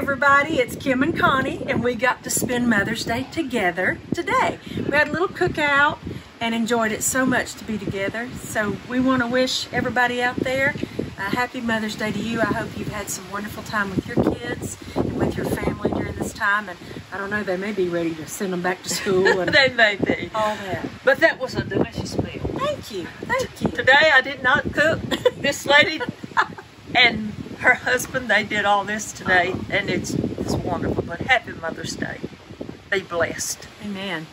everybody, it's Kim and Connie, and we got to spend Mother's Day together today. We had a little cookout and enjoyed it so much to be together. So we want to wish everybody out there a happy Mother's Day to you. I hope you've had some wonderful time with your kids and with your family during this time. And I don't know, they may be ready to send them back to school and they may be. all that. But that was a delicious meal. Thank you, thank you. Today I did not cook. This lady and her husband, they did all this today, and it's, it's wonderful. But happy Mother's Day. Be blessed. Amen.